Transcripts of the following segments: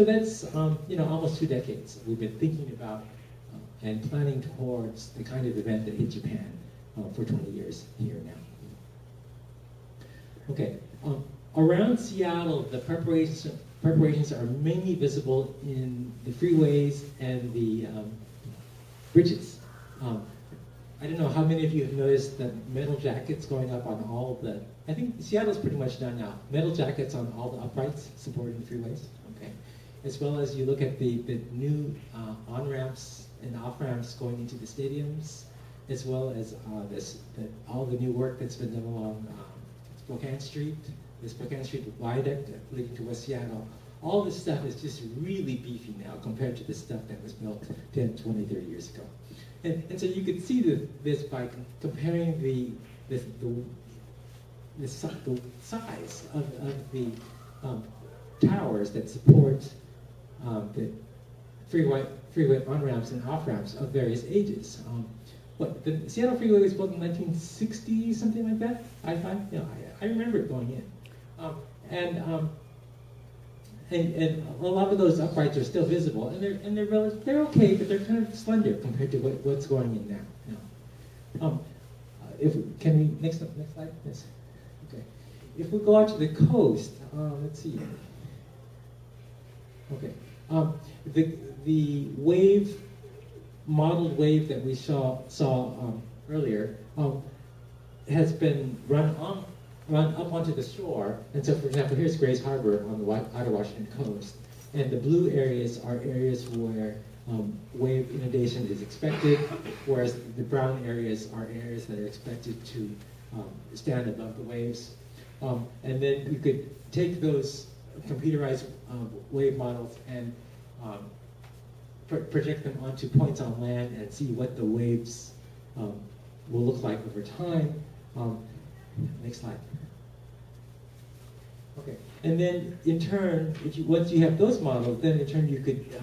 so that's, um, you know, almost two decades. We've been thinking about uh, and planning towards the kind of event that hit Japan uh, for 20 years here now. Okay, um, around Seattle, the preparations, preparations are mainly visible in the freeways and the um, bridges. Um, I don't know how many of you have noticed the metal jackets going up on all the, I think Seattle's pretty much done now, metal jackets on all the uprights supporting the freeways? As well as you look at the, the new uh, on-ramps and off-ramps going into the stadiums, as well as uh, this, the, all the new work that's been done along um, Spokane Street, the Spokane Street viaduct leading to West Seattle. All this stuff is just really beefy now compared to the stuff that was built 10, 20, 30 years ago. And, and so you could see the, this by comparing the, the, the, the size of, of the um, towers that support um, the freeway, freeway on-ramps and off-ramps of various ages. Um, what, the Seattle Freeway was built in 1960, something like that? I-5? Yeah, I, I remember it going in. Um, and um, and, and a lot of those uprights are still visible, and they're and they're relative, they're okay, but they're kind of slender compared to what, what's going in now. now. Um, uh, if can we next next slide? Yes. Okay. If we go out to the coast, uh, let's see. Okay. Um, the the wave modeled wave that we saw saw um, earlier um, has been run on run up onto the shore. And so, for example, here's Grays Harbor on the outer Washington coast. And the blue areas are areas where um, wave inundation is expected, whereas the brown areas are areas that are expected to um, stand above the waves. Um, and then you could take those computerized um, wave models and um, pr project them onto points on land and see what the waves um, will look like over time. next slide. Okay, and then in turn, if you, once you have those models, then in turn you could uh,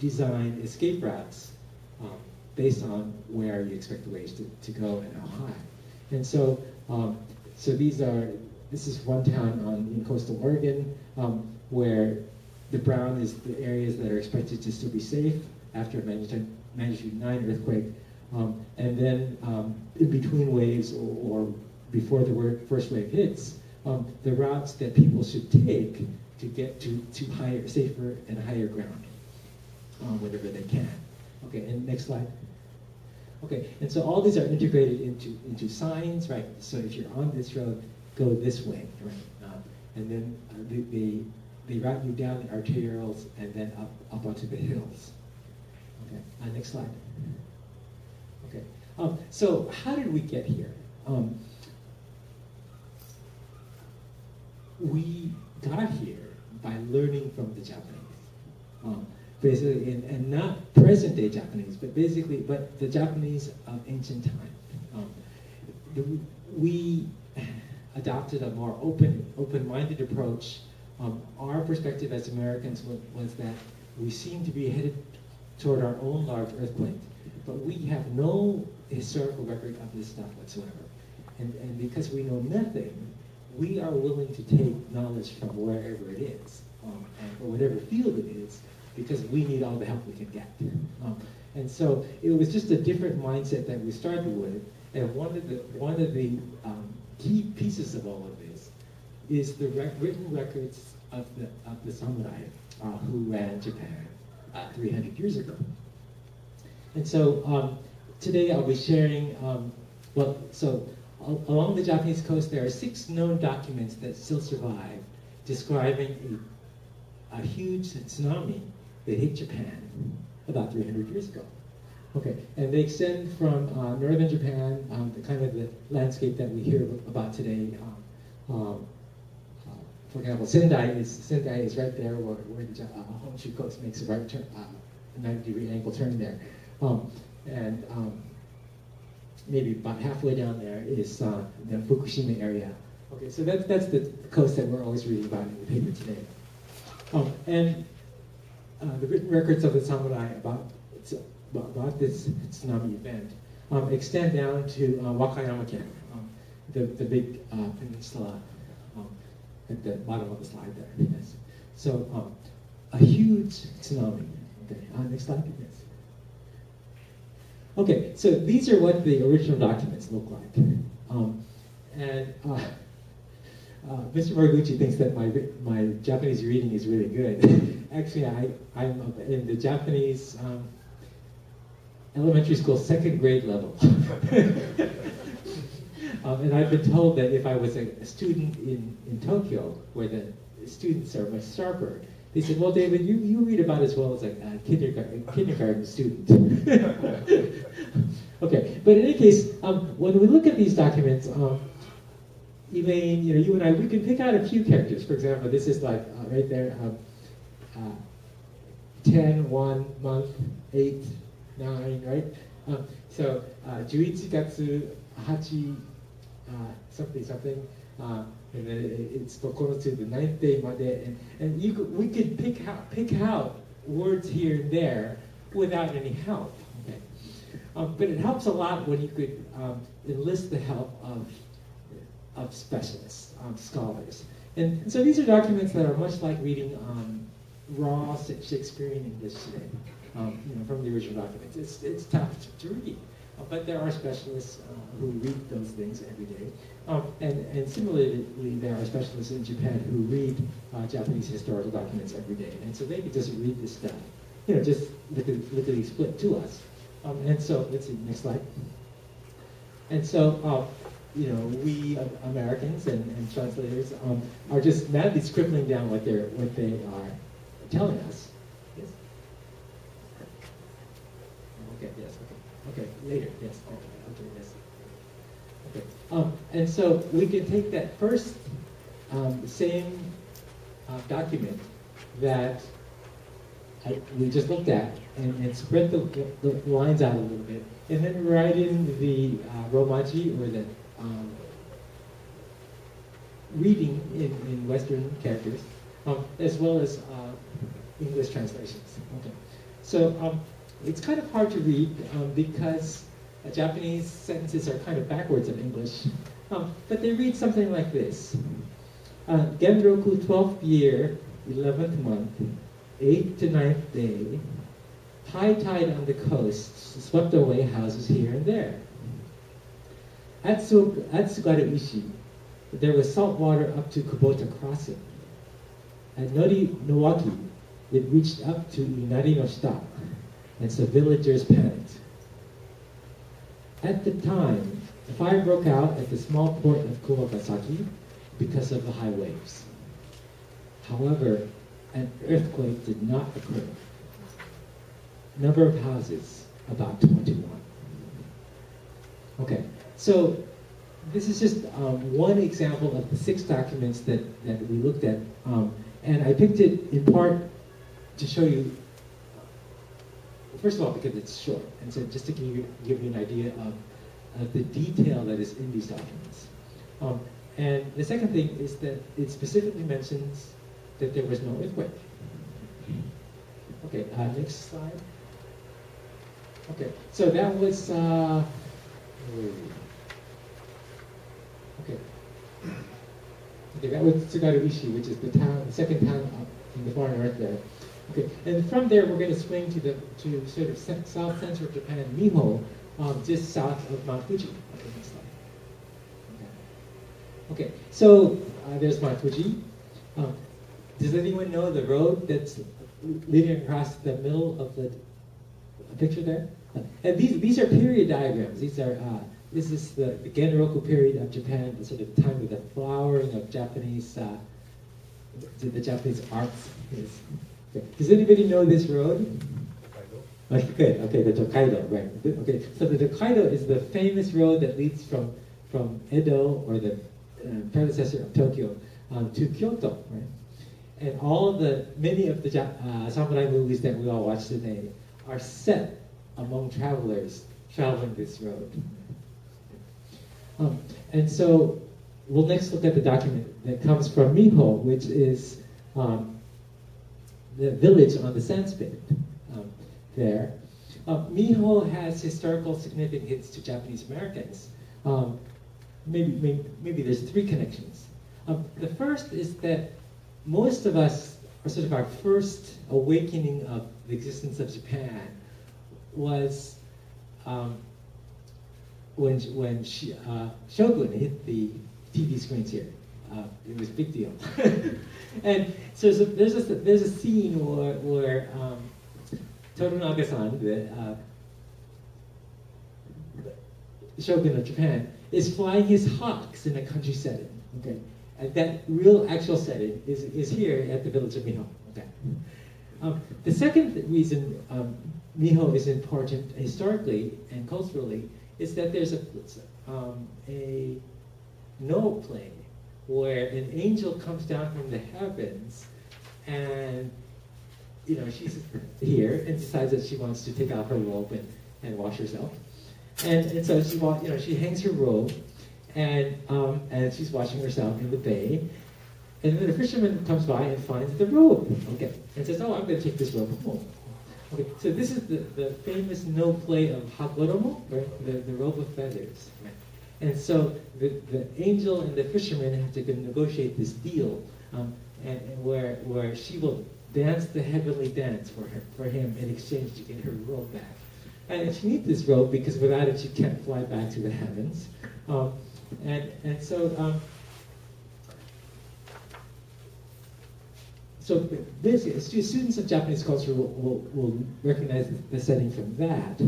design escape routes um, based on where you expect the waves to, to go and how high. And so, um, so these are, this is one town on, in coastal Oregon um, where the brown is the areas that are expected to still be safe after a magnitude, magnitude 9 earthquake. Um, and then um, in between waves or, or before the first wave hits, um, the routes that people should take to get to, to higher, safer and higher ground, um, whenever they can. Okay, and next slide. Okay, and so all these are integrated into, into signs, right? So if you're on this road, go this way, right? Um, and then uh, they, they, they route you down the arterials and then up, up onto the hills. Okay, uh, next slide. Okay, um, so how did we get here? Um, we got here by learning from the Japanese. Um, basically, and, and not present day Japanese, but basically, but the Japanese of ancient time. Um, the, we adopted a more open, open-minded approach. Um, our perspective as Americans was, was, that we seem to be headed toward our own large earthquake, but we have no historical record of this stuff whatsoever. And, and because we know nothing, we are willing to take knowledge from wherever it is, um, or whatever field it is, because we need all the help we can get. Um, and so it was just a different mindset that we started with. And one of the one of the um, key pieces of all of this is the rec written records of the of the samurai uh, who ran Japan uh, 300 years ago. And so um, today I'll be sharing. Um, well, so along the Japanese coast, there are six known documents that still survive describing a, a huge tsunami that hit Japan about 300 years ago. Okay, and they extend from uh, northern Japan, um, the kind of the landscape that we hear about today. Um, um, uh, for example, Sendai is Sendai is right there where, where the uh, Honshu coast makes a right turn, uh, 90 degree angle turn there, um, and um, maybe about halfway down there is uh, the Fukushima area. Okay, so that's, that's the coast that we're always reading about in the paper today. Um, and uh, the written records of the samurai about, about this tsunami event um, extend down to uh, Wakayama-ken, um, the, the big uh, peninsula um, at the bottom of the slide there. Yes. So, um, a huge tsunami. Okay, uh, next slide, please. Okay, so these are what the original documents look like. Um, and uh, uh, Mr. Moriguchi thinks that my, my Japanese reading is really good. Actually, I, I'm in the Japanese um, elementary school second grade level. um, and I've been told that if I was a, student in, in Tokyo, where the students are much sharper, they said, well, David, you, you read about as well as a, a kindergarten, kindergarten student. okay, but in any case, um, when we look at these documents, um, Elaine, you know, you and I, we can pick out a few characters. For example, this is like uh, right there, um, uh, 10, 1, month, 8, 9, right? Um, so, uh, 11月 8, uh, something, something, uh, and then it's Tokoro to the ninth day Made, and, and you could, we could pick out, pick out words here and there without any help. Okay? Um, but it helps a lot when you could um, enlist the help of of specialists, um, scholars. And, and, so these are documents that are much like reading um, raw Shakespearean English today, um, you know, from the original documents. It's, it's tough to, to read, uh, but there are specialists uh, who read those things every day. Um, and, and similarly, there are specialists in Japan who read uh, Japanese historical documents every day. And so they could just read this stuff, you know, just literally split to us. Um, and so, let's see, next slide. And so, uh, you know, we Americans and, and translators um, are just madly scribbling down what they're what they are telling us. Yes. Okay. Yes. Okay. Okay. Later. Yes. Yes. Okay. Um, and so we can take that first um, same uh, document that I, we just looked at and, and spread the, the, lines out a little bit, and then write in the uh, romaji or the um, reading in, in Western characters, um, as well as uh, English translations. Okay. So um, it's kind of hard to read um, because uh, Japanese sentences are kind of backwards of English, um, but they read something like this. Uh, Genroku 12th year, 11th month, 8th to 9th day, high tide on the coast swept away houses here and there. At, Ishi, there was salt water up to Kubota Crossing. At Nori Nowaki, it reached up to Inari no Shita, and so villagers panicked. At the time, the fire broke out at the small port of Kumagasaki because of the high waves. However, an earthquake did not occur. Number of houses, about 21. Okay, so this is just um, one example of the six documents that, that we looked at. Um, and I picked it in part to show you, first of all, because it's short. And so just to give you, give you an idea of, the detail that is in these documents. Um, and the second thing is that it specifically mentions that there was no earthquake. Okay, uh, next slide. Okay, so that was, uh, Okay. Okay, that was Tsugaru Ishi, which is the town, the second town in the far north there. Okay, and from there we're going to swing to the to sort of south center of Japan, Miho, um, just south of Mount Fuji. Okay, next slide. Okay, okay so uh, there's Mount Fuji. Um, does anyone know the road that's leading across the middle of the picture there? Uh, and these these are period diagrams. These are uh, this is the, the Genroku period of Japan, the sort of time of the flowering of Japanese, uh, the, the, Japanese arts. Is. Okay. Does anybody know this road? Okay, good. Okay, the Tokaido, right. Okay, so the Tokaido is the famous road that leads from, from Edo, or the uh, predecessor of Tokyo, um, to Kyoto, right? And all the, many of the uh, samurai movies that we all watch today are set among travelers traveling this road. Um, and so we'll next look at the document that comes from Miho, which is um, the village on the sand spit um, there. Uh, Miho has historical significance to Japanese Americans. Um, maybe, maybe, maybe, there's three connections. Um, the first is that most of us or sort of our first awakening of the existence of Japan was um, when when she, uh, Shogun hit the TV screens here. Uh, it was a big deal. and so, so, there's a there's a scene where where um, Toranaga-san, the uh, Shogun of Japan, is flying his hawks in a country setting. Okay, and that real actual setting is, is here at the village of Miho. Okay. Um, the second reason um, Miho is important historically and culturally is that there's a, um, a Noh play where an angel comes down from the heavens and you know she's here and decides that she wants to take off her robe and, and wash herself. And, and so she you know she hangs her robe and um, and she's washing herself in the bay. And then the fisherman comes by and finds the robe. Okay. And says oh i'm going to take this robe home. Okay. So this is the, the famous Noh play of hagoromo right? The, the robe of feathers. Right? And so the, the angel and the fisherman have to negotiate this deal um, and, and, where, where she will dance the heavenly dance for, her, for him in exchange to get her robe back. And she needs this robe because without it she can't fly back to the heavens. Um, and, and so, um, so this, students of Japanese culture will, will, will recognize the setting from that.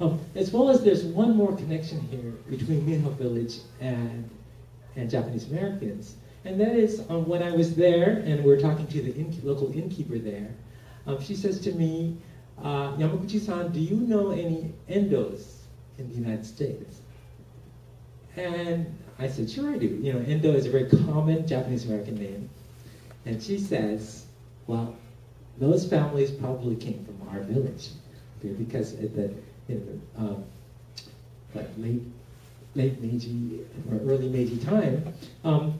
Um, as well as there's one more connection here between Miho Village and, and Japanese Americans. And that is um, when I was there and we are talking to the local innkeeper there, um, she says to me, uh, Yamaguchi-san, do you know any endos in the United States? And I said, sure I do. You know, endo is a very common Japanese American name. And she says, well, those families probably came from our village. Because at the in the um, like late late Meiji or early Meiji time, um,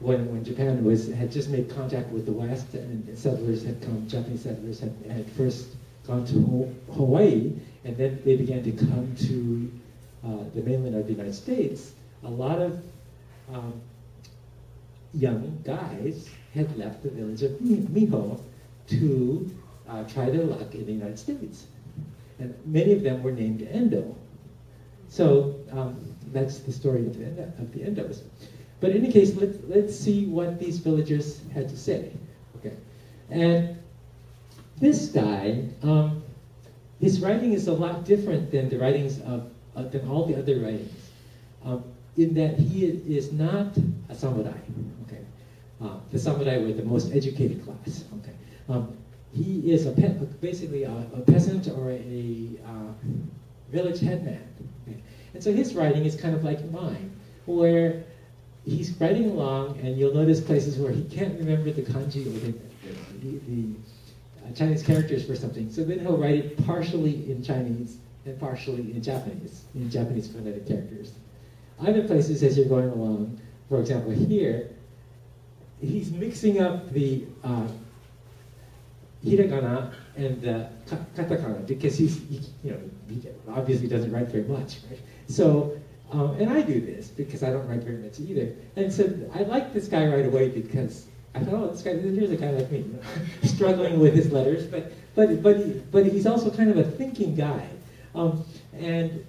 when when Japan was had just made contact with the West and settlers had come, Japanese settlers had, had first gone to Hawaii, and then they began to come to uh, the mainland of the United States. A lot of um, young guys had left the village of Miho to uh, try their luck in the United States and many of them were named Endo. So um, that's the story of the, of the Endos. But in any case, let's, let's see what these villagers had to say. Okay, And this guy, um, his writing is a lot different than the writings of, uh, than all the other writings, um, in that he is not a samurai. Okay, uh, the samurai were the most educated class. Okay, um, he is a basically a, a, peasant or a uh, village headman. And so his writing is kind of like mine, where he's writing along, and you'll notice places where he can't remember the kanji or the, the, the uh, Chinese characters for something. So then he'll write it partially in Chinese and partially in Japanese, in Japanese phonetic characters. Other places, as you're going along, for example, here, he's mixing up the uh, hiragana and katakana because he's, he, you know, he obviously doesn't write very much, right? So, um, and I do this because I don't write very much either. And so I like this guy right away because I thought, oh, this guy, here's a guy like me, struggling with his letters, but but but he, but he's also kind of a thinking guy, um, and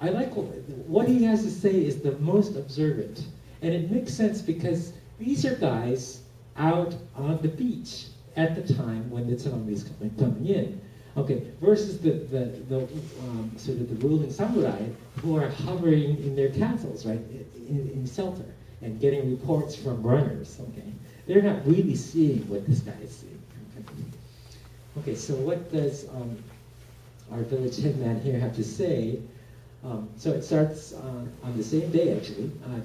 I like what he has to say is the most observant, and it makes sense because these are guys out on the beach at the time when the tsunami is coming, coming in. Okay, versus the, the, the um, sort of the ruling samurai who are hovering in their castles, right, in, in shelter and getting reports from runners, okay? They're not really seeing what this guy is seeing. Okay, okay so what does um, our village headman here have to say? Um, so it starts uh, on the same day, actually. Uh,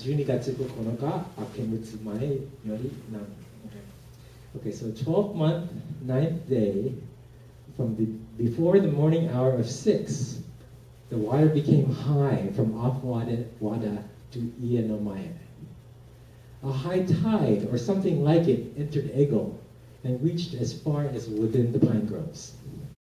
Okay, so 12th month, ninth day, from the, before the morning hour of 6, the water became high from off Wada, Wada to Ianomaya. A high tide, or something like it, entered Ego and reached as far as within the pine groves.